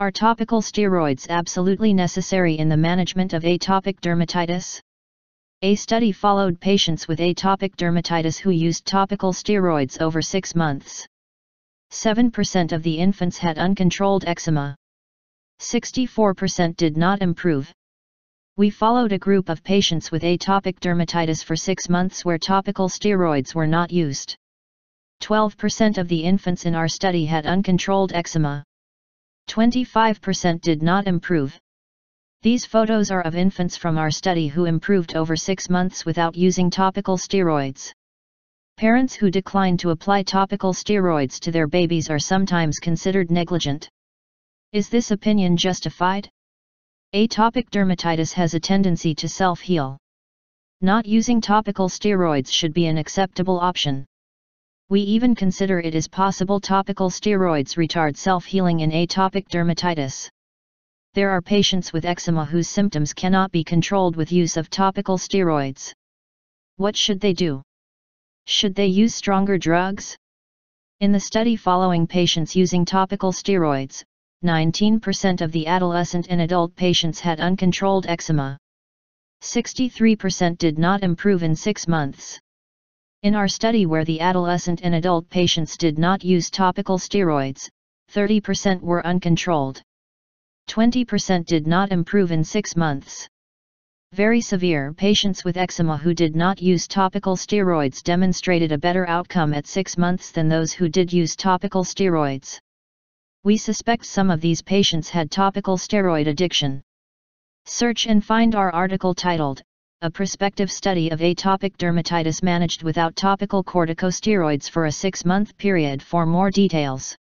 Are topical steroids absolutely necessary in the management of atopic dermatitis? A study followed patients with atopic dermatitis who used topical steroids over six months. 7% of the infants had uncontrolled eczema. 64% did not improve. We followed a group of patients with atopic dermatitis for six months where topical steroids were not used. 12% of the infants in our study had uncontrolled eczema. 25% did not improve. These photos are of infants from our study who improved over 6 months without using topical steroids. Parents who decline to apply topical steroids to their babies are sometimes considered negligent. Is this opinion justified? Atopic dermatitis has a tendency to self-heal. Not using topical steroids should be an acceptable option. We even consider it is possible topical steroids retard self-healing in atopic dermatitis. There are patients with eczema whose symptoms cannot be controlled with use of topical steroids. What should they do? Should they use stronger drugs? In the study following patients using topical steroids, 19% of the adolescent and adult patients had uncontrolled eczema. 63% did not improve in 6 months. In our study where the adolescent and adult patients did not use topical steroids, 30% were uncontrolled. 20% did not improve in 6 months. Very severe patients with eczema who did not use topical steroids demonstrated a better outcome at 6 months than those who did use topical steroids. We suspect some of these patients had topical steroid addiction. Search and find our article titled, a prospective study of atopic dermatitis managed without topical corticosteroids for a six-month period for more details.